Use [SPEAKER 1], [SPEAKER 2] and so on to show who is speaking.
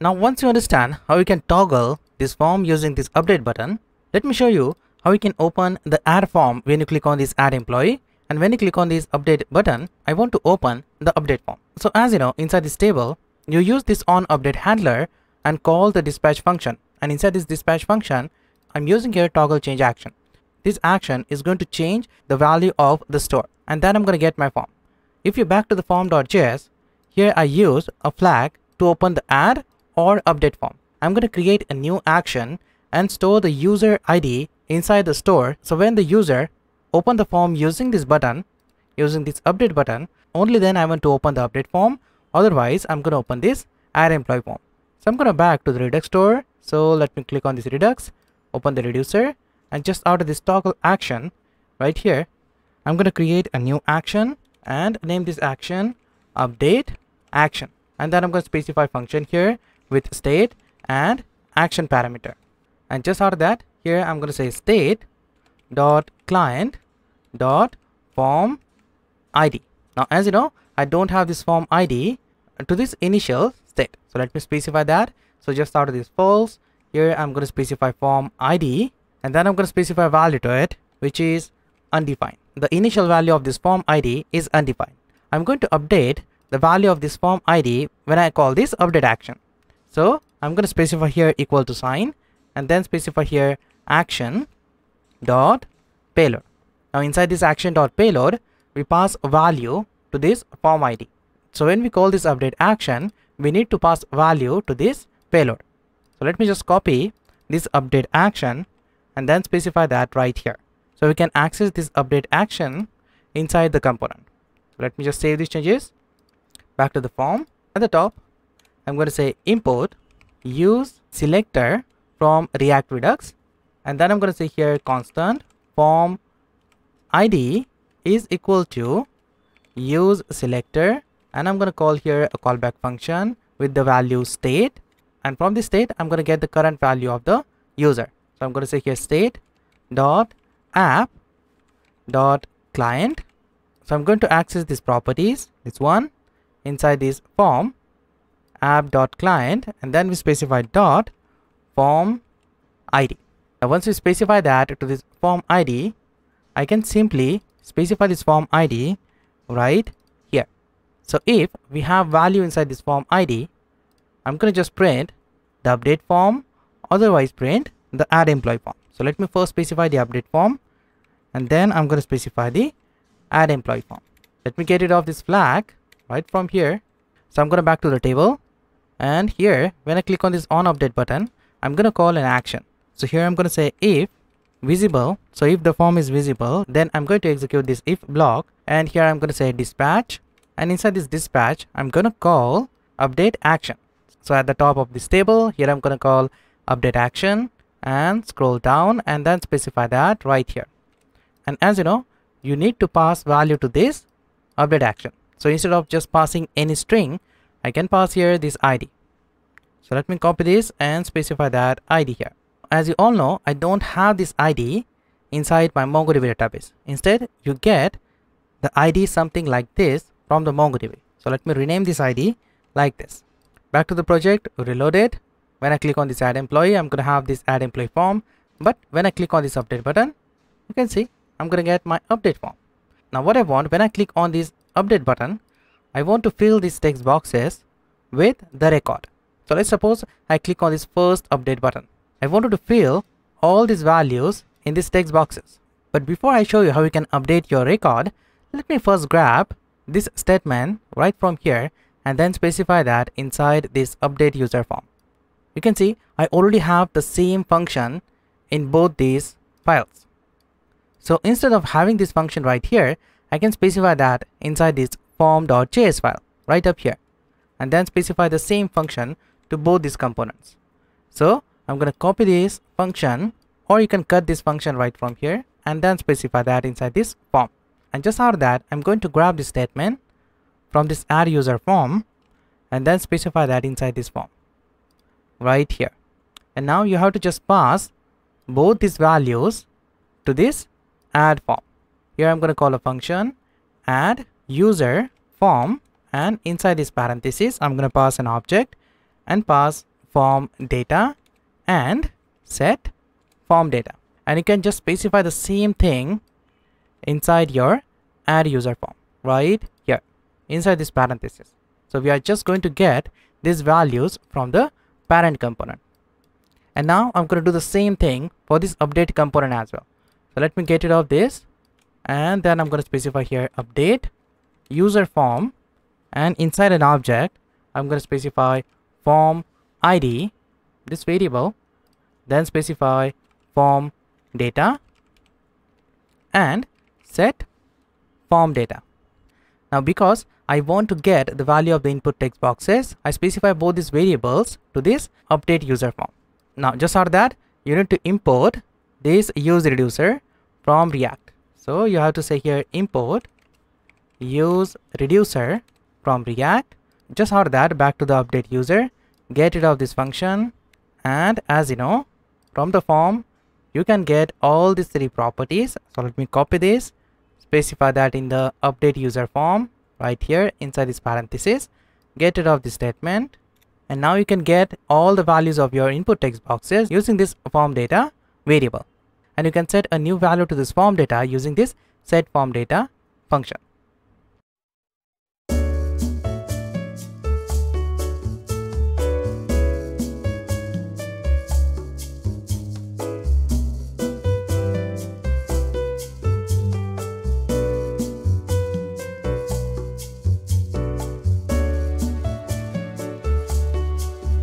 [SPEAKER 1] Now once you understand how you can toggle this form using this update button, let me show you how you can open the add form when you click on this add employee and when you click on this update button, I want to open the update form. So as you know, inside this table, you use this on update handler and call the dispatch function and inside this dispatch function, I'm using here toggle change action. This action is going to change the value of the store and then I'm going to get my form. If you back to the form.js, here I use a flag to open the add or update form. I'm going to create a new action and store the user ID inside the store. So when the user open the form using this button, using this update button, only then I want to open the update form. Otherwise, I'm going to open this add employee form. So I'm going to back to the Redux store. So let me click on this Redux, open the reducer and just out of this toggle action right here, I'm going to create a new action and name this action update action. And then I'm going to specify function here with state and action parameter. And just out of that, here I'm going to say state dot client dot form id. Now, as you know, I don't have this form id to this initial state. So let me specify that. So just out of this false, here I'm going to specify form id and then I'm going to specify value to it, which is undefined. The initial value of this form id is undefined. I'm going to update the value of this form id when I call this update action. So I'm going to specify here equal to sign and then specify here action dot payload. Now inside this action dot payload, we pass value to this form ID. So when we call this update action, we need to pass value to this payload. So let me just copy this update action and then specify that right here. So we can access this update action inside the component. So let me just save these changes. Back to the form. At the top, I'm going to say import use selector from React Redux. And then I'm going to say here constant form id is equal to use selector. And I'm going to call here a callback function with the value state. And from the state I'm going to get the current value of the user. So I'm going to say here state dot app dot client. So I'm going to access these properties this one inside this form app dot client and then we specify dot form id now once we specify that to this form ID, I can simply specify this form ID right here. So if we have value inside this form ID, I'm going to just print the update form, otherwise print the add employee form. So let me first specify the update form and then I'm going to specify the add employee form. Let me get rid of this flag right from here. So I'm going to back to the table and here when I click on this on update button, I'm going to call an action. So here I'm going to say if visible. So if the form is visible, then I'm going to execute this if block. And here I'm going to say dispatch. And inside this dispatch, I'm going to call update action. So at the top of this table, here I'm going to call update action and scroll down and then specify that right here. And as you know, you need to pass value to this update action. So instead of just passing any string, I can pass here this ID. So let me copy this and specify that ID here as you all know, I don't have this ID inside my MongoDB database. Instead, you get the ID something like this from the MongoDB. So let me rename this ID like this. Back to the project, reload it. When I click on this add employee, I'm going to have this add employee form. But when I click on this update button, you can see I'm going to get my update form. Now what I want when I click on this update button, I want to fill these text boxes with the record. So let's suppose I click on this first update button. I wanted to fill all these values in these text boxes. But before I show you how you can update your record, let me first grab this statement right from here and then specify that inside this update user form. You can see I already have the same function in both these files. So instead of having this function right here, I can specify that inside this form.js file right up here and then specify the same function to both these components. So I'm going to copy this function or you can cut this function right from here and then specify that inside this form. And just of that, I'm going to grab this statement from this add user form and then specify that inside this form right here. And now you have to just pass both these values to this add form. Here I'm going to call a function add user form and inside this parenthesis I'm going to pass an object and pass form data and set form data. And you can just specify the same thing inside your add user form right here inside this parenthesis. So we are just going to get these values from the parent component. And now I'm going to do the same thing for this update component as well. So let me get rid of this and then I'm going to specify here update user form and inside an object I'm going to specify form id this variable then specify form data and set form data. Now because I want to get the value of the input text boxes I specify both these variables to this update user form. Now just for that you need to import this use reducer from react. So you have to say here import use reducer from react. Just for that back to the update user. Get rid of this function. And as you know from the form you can get all these three properties. So let me copy this. Specify that in the update user form right here inside this parenthesis. Get rid of this statement. And now you can get all the values of your input text boxes using this form data variable. And you can set a new value to this form data using this set form data function